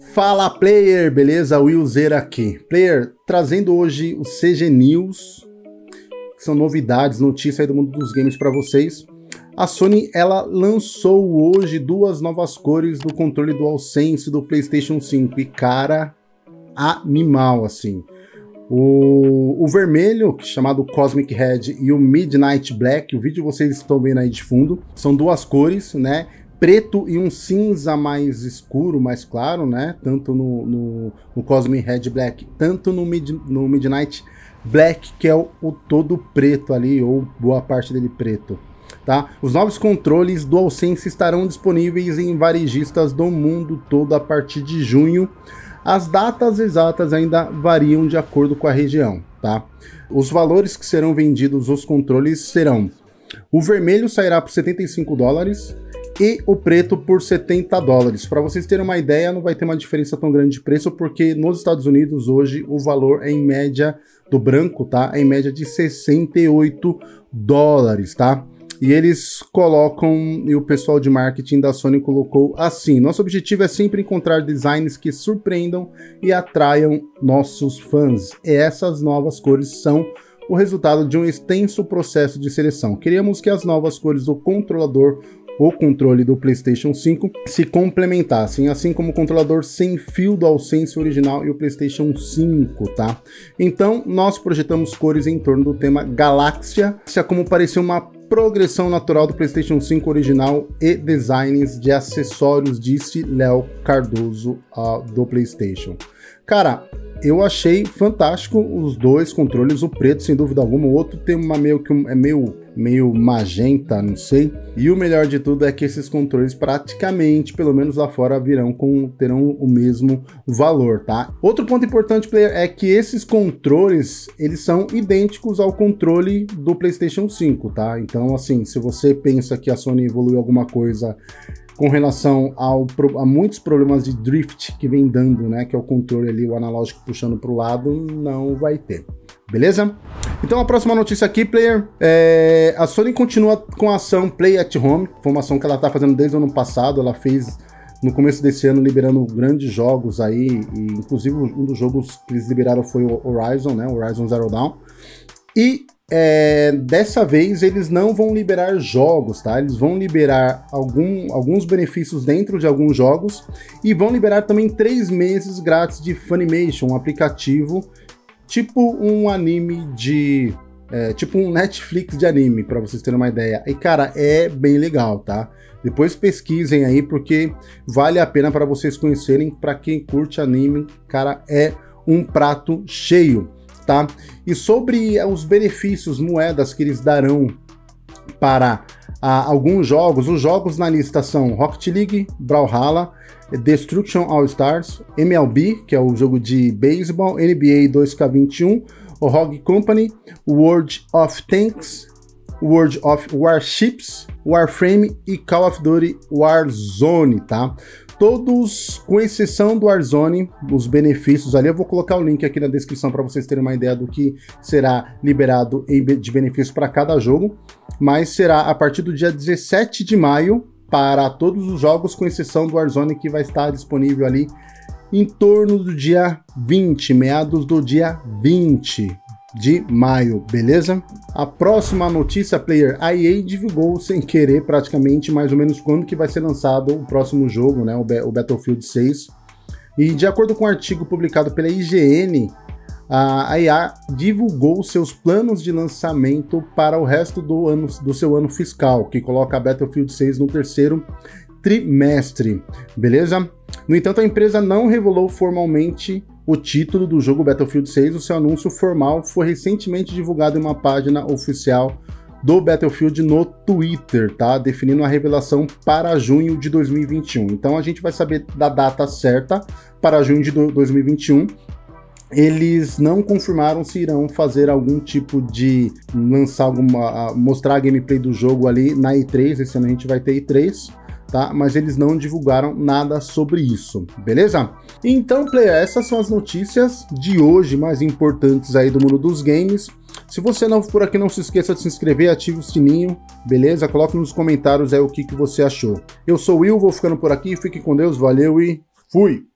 Fala player, beleza? Will Zera aqui. Player, trazendo hoje o CG News, que são novidades, notícias aí do mundo dos games para vocês. A Sony ela lançou hoje duas novas cores do controle DualSense do PlayStation 5 e cara, animal assim. O, o vermelho, chamado Cosmic Red, e o Midnight Black, o vídeo vocês estão vendo aí de fundo, são duas cores, né? Preto e um cinza mais escuro, mais claro, né? Tanto no, no, no Cosmic Red Black, tanto no, Mid, no Midnight Black, que é o, o todo preto ali, ou boa parte dele preto. Tá? Os novos controles DualSense estarão disponíveis em varejistas do mundo todo a partir de junho as datas exatas ainda variam de acordo com a região, tá? Os valores que serão vendidos os controles serão: o vermelho sairá por 75 dólares e o preto por 70 dólares. Para vocês terem uma ideia, não vai ter uma diferença tão grande de preço, porque nos Estados Unidos hoje o valor é em média do branco, tá? É em média de 68 dólares, tá? E eles colocam, e o pessoal de marketing da Sony colocou assim: nosso objetivo é sempre encontrar designs que surpreendam e atraiam nossos fãs. E essas novas cores são o resultado de um extenso processo de seleção. Queríamos que as novas cores do controlador o controle do PlayStation 5 se complementassem, assim como o controlador sem fio do DualSense original e o PlayStation 5, tá? Então, nós projetamos cores em torno do tema Galáxia, como parecia uma progressão natural do PlayStation 5 original e designs de acessórios, disse Léo Cardoso uh, do PlayStation. Cara, eu achei fantástico os dois controles, o preto sem dúvida alguma, o outro tem uma meio que é meio meio magenta, não sei. E o melhor de tudo é que esses controles praticamente, pelo menos lá fora, virão com terão o mesmo valor, tá? Outro ponto importante player é que esses controles, eles são idênticos ao controle do PlayStation 5, tá? Então, assim, se você pensa que a Sony evoluiu alguma coisa com relação ao, a muitos problemas de drift que vem dando, né? Que é o controle ali, o analógico puxando para o lado, não vai ter. Beleza? Então a próxima notícia aqui, player, é... a Sony continua com a ação Play at Home, foi uma ação que ela está fazendo desde o ano passado, ela fez no começo desse ano liberando grandes jogos aí, e inclusive um dos jogos que eles liberaram foi o Horizon, né, Horizon Zero Dawn. E é, dessa vez eles não vão liberar jogos, tá? Eles vão liberar algum, alguns benefícios dentro de alguns jogos e vão liberar também três meses grátis de Funimation, um aplicativo tipo um anime de. É, tipo um Netflix de anime, para vocês terem uma ideia. E cara, é bem legal, tá? Depois pesquisem aí, porque vale a pena para vocês conhecerem. Para quem curte anime, cara, é um prato cheio tá? E sobre os benefícios, moedas que eles darão para ah, alguns jogos, os jogos na lista são Rocket League, Brawlhalla, Destruction All Stars, MLB, que é o jogo de beisebol, NBA 2K21, o Rogue Company, World of Tanks, World of Warships, Warframe e Call of Duty Warzone, tá? Todos, com exceção do Warzone, os benefícios ali, eu vou colocar o link aqui na descrição para vocês terem uma ideia do que será liberado de benefício para cada jogo, mas será a partir do dia 17 de maio para todos os jogos, com exceção do Warzone, que vai estar disponível ali em torno do dia 20, meados do dia 20 de maio, beleza? A próxima notícia, player, a EA divulgou sem querer praticamente mais ou menos quando que vai ser lançado o próximo jogo, né, o, o Battlefield 6. E de acordo com um artigo publicado pela IGN, a EA divulgou seus planos de lançamento para o resto do ano do seu ano fiscal, que coloca a Battlefield 6 no terceiro trimestre, beleza? No entanto, a empresa não revelou formalmente o título do jogo Battlefield 6. O seu anúncio formal foi recentemente divulgado em uma página oficial do Battlefield no Twitter, tá? Definindo a revelação para junho de 2021. Então a gente vai saber da data certa para junho de 2021. Eles não confirmaram se irão fazer algum tipo de lançar alguma mostrar a gameplay do jogo ali na E3, esse ano a gente vai ter E3 tá? Mas eles não divulgaram nada sobre isso, beleza? Então, player, essas são as notícias de hoje mais importantes aí do mundo dos games. Se você é novo por aqui, não se esqueça de se inscrever, ative o sininho, beleza? Coloque nos comentários aí o que, que você achou. Eu sou o Will, vou ficando por aqui, fique com Deus, valeu e fui!